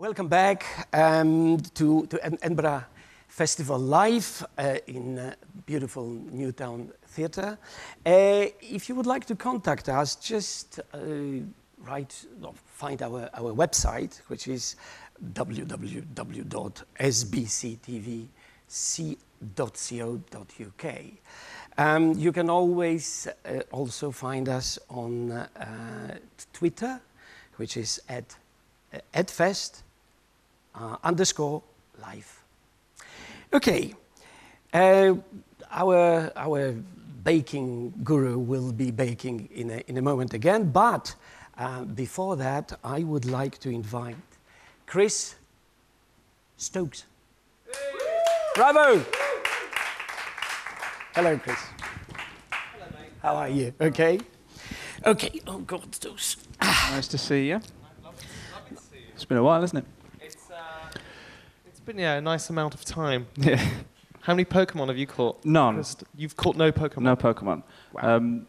Welcome back um, to, to Edinburgh Festival Live uh, in uh, beautiful New Town Theatre. Uh, if you would like to contact us, just uh, write, find our, our website, which is www.sbctvc.co.uk. Um, you can always uh, also find us on uh, Twitter, which is at edfest uh, underscore life. Okay, uh, our, our baking guru will be baking in a, in a moment again, but uh, before that, I would like to invite Chris Stokes. Bravo! Hello, Chris. Hello, mate. How are you? Okay? Okay, oh God, those. Nice to see you. Lovely, lovely to see you. It's been a while, isn't it? It's, it's been yeah, a nice amount of time. Yeah. How many Pokemon have you caught? None. Just- You've caught no Pokemon. No Pokemon. Wow. Um,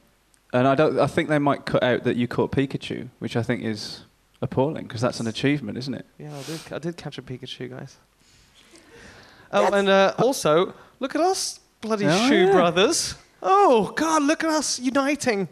and I don't. I think they might cut out that you caught Pikachu, which I think is appalling because that's an achievement, isn't it? Yeah, I did, I did catch a Pikachu, guys. Oh, and uh, also, look at us, bloody Oh, shoe yeah. brothers. Oh, God, look at us uniting.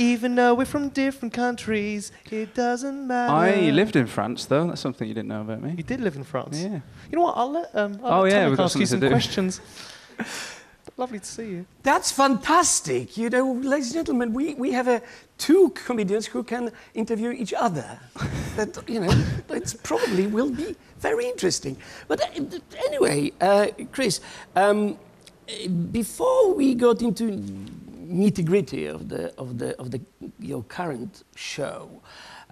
Even though we're from different countries, it doesn't matter. I lived in France, though. That's something you didn't know about me. You did live in France. Yeah. You know what? I'll let, um, I'll Oh, let yeah, Tomek we've got ask you some to do. questions. Lovely to see you. That's fantastic. You know, ladies and gentlemen, we, we have uh, two comedians who can interview each other. that, you know, it's probably will be very interesting. But uh, anyway, uh, Chris, um, before we got into nitty gritty of the, of the, of the, your current show,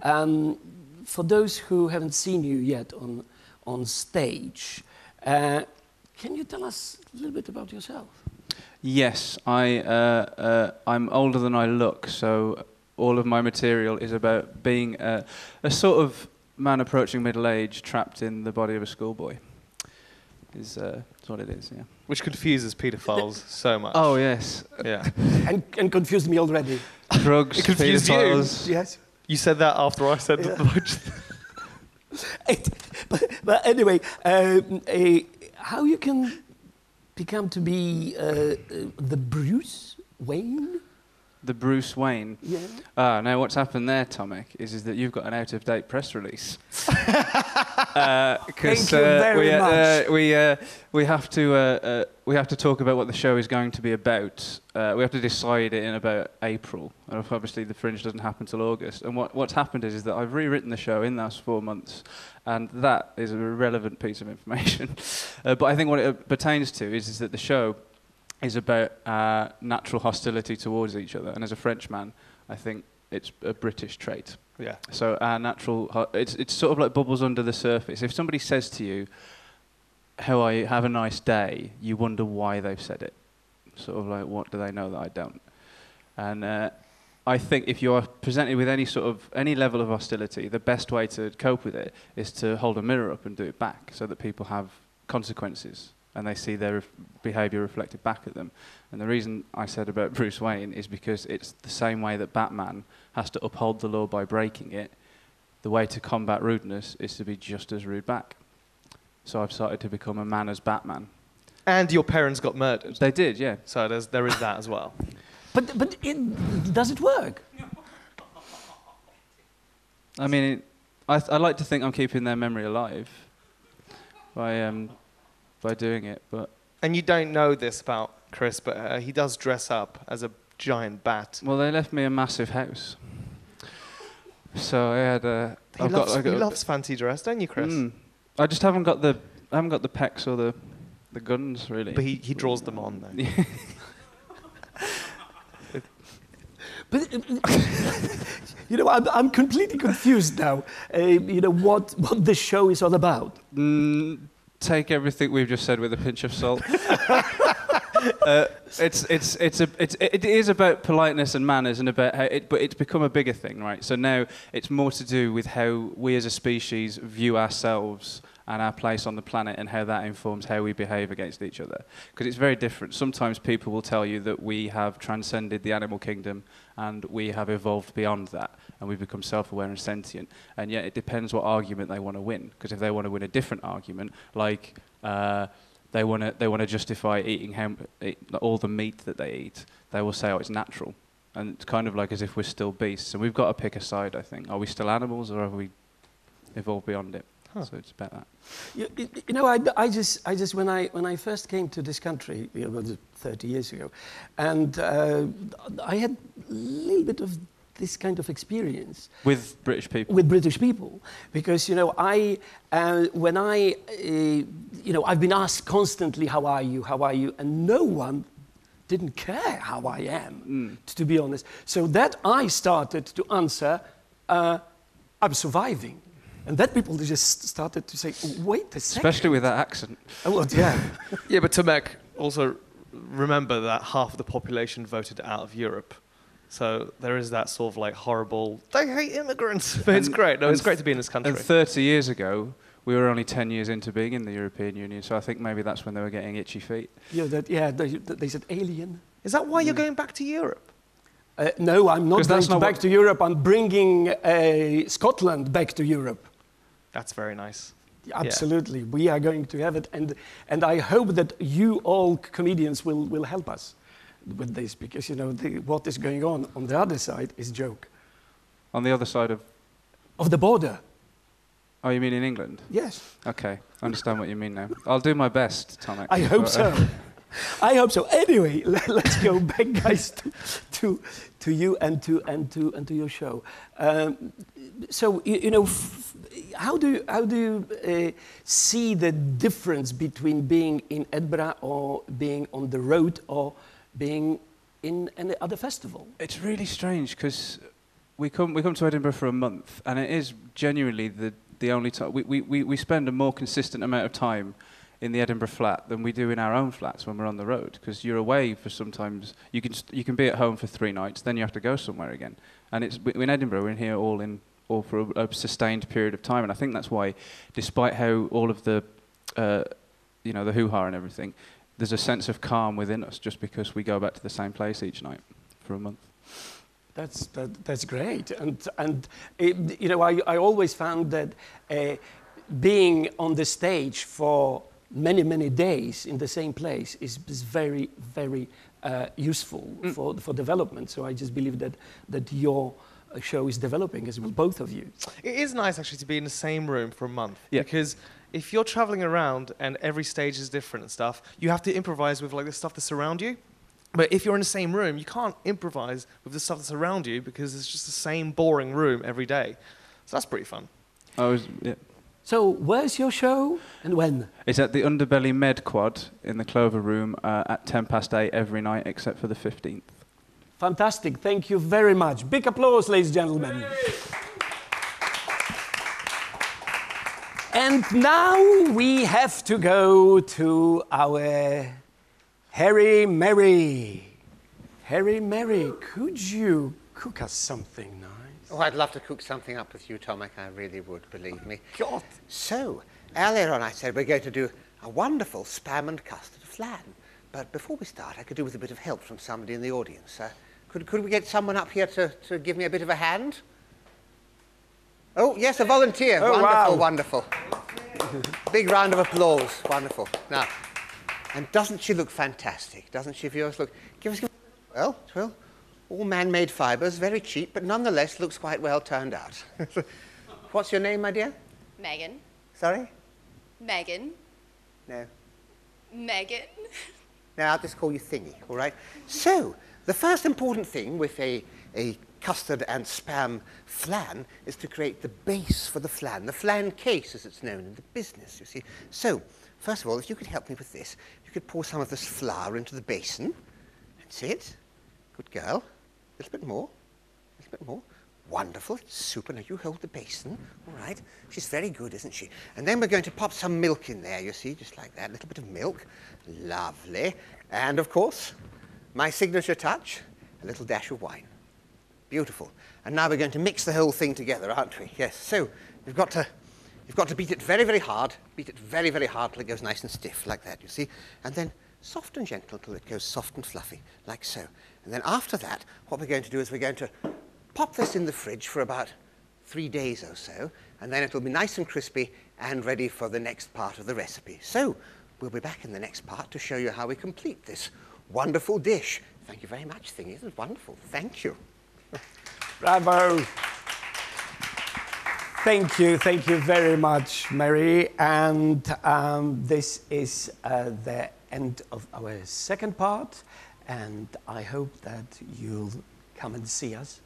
um, for those who haven't seen you yet on, on stage, uh, can you tell us a little bit about yourself? Yes, I. Uh, uh, I'm older than I look, so all of my material is about being a, a sort of man approaching middle age, trapped in the body of a schoolboy. Is uh, is what it is. Yeah. Which confuses paedophiles so much. Oh yes, Yeah. and, and confused me already. drugs, It confused you. Yes. You said that after I said Yeah. the It, but, but anyway, um, eh, how you can become to be uh, uh, the Bruce Wayne? The Bruce Wayne. Yeah. Ah, now what's happened there, Tomek, is, is that you've got an out-of-date press release. uh, 'cause, Thank you uh, very we, uh, we, uh, we have to uh, uh, we have to talk about what the show is going to be about. Uh, we have to decide it in about April. And obviously, the Fringe doesn't happen till August. And what, what's happened is, is that I've rewritten the show in those four months, and that is a relevant piece of information. uh, but I think what it pertains to is, is that the show is about uh, natural hostility towards each other. And as a Frenchman, I think it's a British trait. Yeah. So our natural, ho- it's, it's sort of like bubbles under the surface. If somebody says to you, how are you, have a nice day, you wonder why they've said it. Sort of like, what do they know that I don't? And uh, I think if you're presented with any sort of, any level of hostility, the best way to cope with it is to hold a mirror up and do it back so that people have consequences and they see their behavior reflected back at them. And the reason I said about Bruce Wayne is because it's the same way that Batman has to uphold the law by breaking it. The way to combat rudeness is to be just as rude back. So I've started to become a man as Batman. And your parents got murdered. They did, yeah. So there's, there is that as well. But, but it, does it work? I mean, it, I, I like to think I'm keeping their memory alive by, um, by doing it, but And you don't know this about Chris, but uh, he does dress up as a giant bat. well, they left me a massive house. So I had a. He, I've loves, got, I he loves fancy dress, don't you, Chris? Mm. I just haven't got the I haven't got the pecs or the the guns really. But he, he draws them on, though. But you know, I'm, I'm completely confused now. Uh, you know what what the show is all about. Mm, take everything we've just said with a pinch of salt. uh, it's it's it's a it's, it is about politeness and manners and about how it, but it's become a bigger thing, right? So now it's more to do with how we as a species view ourselves and our place on the planet and how that informs how we behave against each other. Because it's very different. Sometimes people will tell you that we have transcended the animal kingdom and we have evolved beyond that and we've become self-aware and sentient. And yet it depends what argument they want to win. Because if they want to win a different argument, like uh, they want to they want to justify eating all the meat that they eat, they will say, "Oh, it's natural." And it's kind of like as if we're still beasts. And we've got to pick a side, I think. Are we still animals or have we evolved beyond it? Huh. So it's about that. You, you- you know, I, I just, I just, when I, when I first came to this country, you know, 30 years ago, and uh, I had a little bit of this kind of experience With British people. with British people, because you know, I, uh, when I, uh, you know, I've been asked constantly, "How are you? How are you?" and no one didn't care how I am, t- to be honest. So that I started to answer, uh, "I'm surviving," and that people just started to say, "Wait a second. Especially with that accent. Oh, well, yeah. Yeah, but Tomek, also remember that half of the population voted out of Europe. So there is that sort of like horrible, they hate immigrants. But it's great. No, it's great to be in this country. And 30 years ago, we were only 10 years into being in the European Union, so I think maybe that's when they were getting itchy feet. Yeah, that, yeah they, they said alien. Is that why you're going back to Europe? Uh, no, I'm not going not back to Europe. I'm bringing uh, Scotland back to Europe. That's very nice. Absolutely, we are going to have it, and and I hope that you all comedians will will help us with this because you know the, what is going on on the other side is joke On the other side of. of the border. Oh, you mean in England? Yes, Okay, I understand what you mean now. I'll do my best, Tomek. I hope but, so. uh, I hope so. Anyway, let, us go back, guys, to, to, to you and to, and, to, and to your show. Um, so, you, you know, f- how do you, how do you uh, see the difference between being in Edinburgh or being on the road or being in any other festival? It's really strange because we come, we come to Edinburgh for a month, and it is genuinely the, the only time. We, we, we, spend a more consistent amount of time in the Edinburgh flat than we do in our own flats when we're on the road because you're away for sometimes. You can, you can be at home for three nights, then you have to go somewhere again. And it's, in Edinburgh, we're in here all in all for a, a sustained period of time. And I think that's why, despite how all of the, uh, you know, the hoo-ha and everything, there's a sense of calm within us just because we go back to the same place each night for a month. That's, that, that's great. And, and it, you know, I, I always found that uh, being on the stage for many, many days in the same place is, is very, very uh, useful for, for development. So I just believe that, that your show is developing as well, both of you. It is nice actually to be in the same room for a month. Yeah. Because if you're traveling around and every stage is different and stuff, you have to improvise with like the stuff that's around you. But if you're in the same room, you can't improvise with the stuff that's around you because it's just the same boring room every day. So that's pretty fun. I was, yeah. So where's your show and when? It's at the Underbelly Med Quad in the Clover Room uh, at 10 past 8 every night except for the 15th. Fantastic. Thank you very much. Big applause, ladies and gentlemen. And now we have to go to our Hairy Mary. Hairy Mary, could you cook us something nice? Oh, I'd love to cook something up with you, Tomek. I really would, believe me. God. So, earlier on I said we're going to do a wonderful spam and custard flan. But before we start, I could do with a bit of help from somebody in the audience. Uh, could, could we get someone up here to, to give me a bit of a hand? Oh, yes, a volunteer. Oh, wonderful, wow. wonderful. Big round of applause. Wonderful. Now, and doesn't she look fantastic? Doesn't she, viewers? Look, give us, well, well, all man-made fibres, very cheap, but nonetheless looks quite well turned out. What's your name, my dear? Megan. Sorry? Megan. No. Megan. Now, I'll just call you Thingy, all right? So, the first important thing with a, a custard and spam flan is to create the base for the flan, the flan case, as it's known in the business, you see. So, first of all, if you could help me with this, you could pour some of this flour into the basin. That's it. Good girl. A little bit more. A little bit more. Wonderful. Super. Now you hold the basin. All right. She's very good, isn't she? And then we're going to pop some milk in there, you see, just like that. A little bit of milk. Lovely. And of course, my signature touch, a little dash of wine. Beautiful. And now we're going to mix the whole thing together, aren't we? Yes. So we've got to You've got to beat it very, very hard. Beat it very, very hard till it goes nice and stiff, like that, you see? And then soft and gentle till it goes soft and fluffy, like so. And then after that, what we're going to do is we're going to pop this in the fridge for about three days or so, and then it'll be nice and crispy and ready for the next part of the recipe. So, we'll be back in the next part to show you how we complete this wonderful dish. Thank you very much, Thingy. This is wonderful. Thank you. Bravo. Thank you, thank you very much, Mary. And um, this is uh, the end of our second part. And I hope that you'll come and see us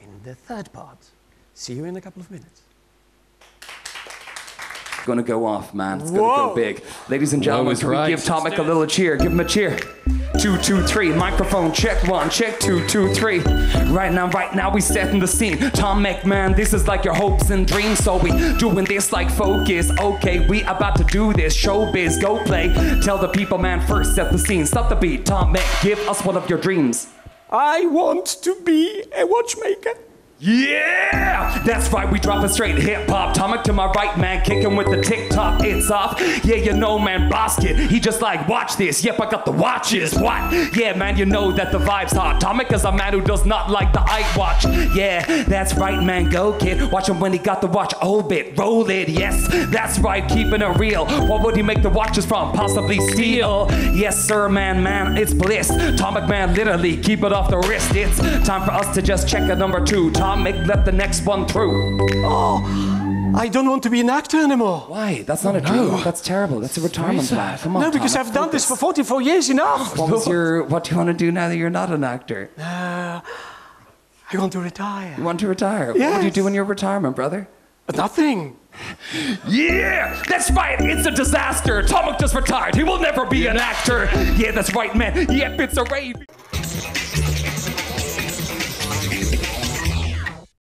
in the third part. See you in a couple of minutes. It's Gonna go off, man. It's gonna go big. Ladies and gentlemen, can we right. give Tomek a little cheer? Give him a cheer. Two, two, three. Microphone check one, check two, two, three. Right now, right now, we setting the scene. Tom man, this is like your hopes and dreams. So we doing this like focus. Okay, we about to do this. Showbiz, go play. Tell the people, man, first set the scene. Stop the beat. Tom Mac, give us one of your dreams. I want to be a watchmaker. Yeah, that's right. We dropping straight hip hop. Tomek to my right, man, kicking with the TikTok. It's off. Yeah, you know, man, Bosket. He just like watch this. Yep, I got the watches. What? Yeah, man, you know that the vibe's hot. Tomek is a man who does not like the iWatch. Yeah, that's right, man. Go kid. Watch him when he got the watch. Obit, roll it. Yes, that's right. Keeping it real. What would he make the watches from? Possibly steel. Yes, sir, man, man. It's bliss. Tomek, man, literally keep it off the wrist. It's time for us to just check a number two. Tomek, let the next one through. Oh, I don't want to be an actor anymore. Why? That's not a dream. That's terrible. That's a retirement plan. Come on. No, because Tom, I've done this for 44 years enough. What was your? What do you want to do now that you're not an actor? Uh, I want to retire. You want to retire? What would you do in your retirement, brother? Nothing. Yeah, that's right. It's a disaster. Tomek just retired. He will never be an actor. Yeah, that's right, man. Yep, it's a rave.